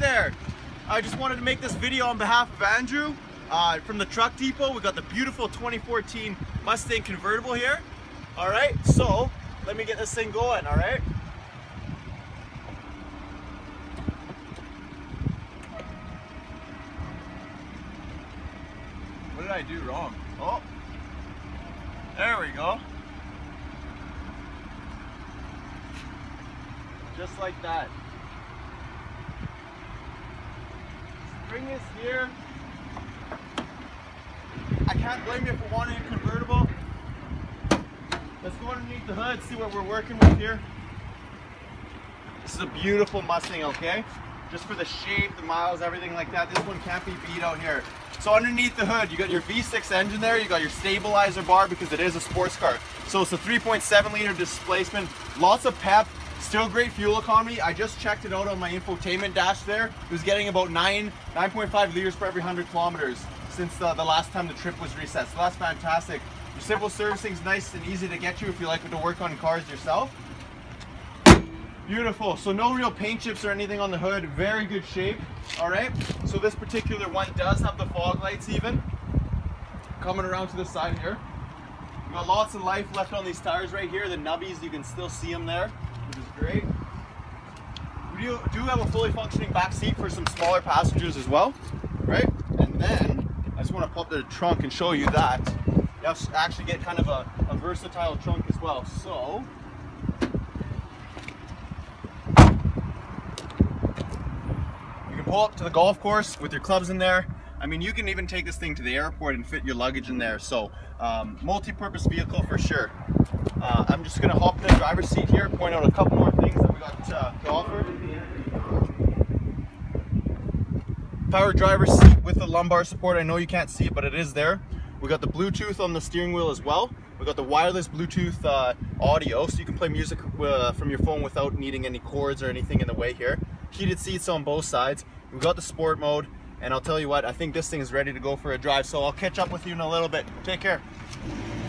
there. I just wanted to make this video on behalf of Andrew uh, from the Truck Depot. We got the beautiful 2014 Mustang convertible here. All right, so let me get this thing going, all right? What did I do wrong? Oh, there we go. Just like that. Spring is here. I can't blame you for wanting a convertible. Let's go underneath the hood, see what we're working with here. This is a beautiful Mustang, okay? Just for the shape, the miles, everything like that. This one can't be beat out here. So underneath the hood, you got your V6 engine there, you got your stabilizer bar because it is a sports car. So it's a 3.7 liter displacement, lots of pep, still great fuel economy. I just checked it out on my infotainment dash there. It was getting about 9, 9.5 liters per every 100 kilometers since the, the last time the trip was reset. So that's fantastic. Your simple servicing is nice and easy to get you if you like to work on cars yourself. Beautiful. So no real paint chips or anything on the hood. Very good shape. All right. So this particular one does have the fog lights even. Coming around to the side here. Got lots of life left on these tires right here. The nubbies, you can still see them there, which is great. We do, do have a fully functioning back seat for some smaller passengers as well, right? And then I just want to pop the trunk and show you that. You actually get kind of a, a versatile trunk as well. So You can pull up to the golf course with your clubs in there. I mean, you can even take this thing to the airport and fit your luggage in there. So, um, multi-purpose vehicle for sure. Uh, I'm just gonna hop in the driver's seat here, point out a couple more things that we got uh, to offer. Power driver's seat with the lumbar support. I know you can't see it, but it is there. We got the Bluetooth on the steering wheel as well. We got the wireless Bluetooth uh, audio, so you can play music uh, from your phone without needing any cords or anything in the way here. Heated seats on both sides. We got the sport mode, and I'll tell you what, I think this thing is ready to go for a drive. So I'll catch up with you in a little bit. Take care.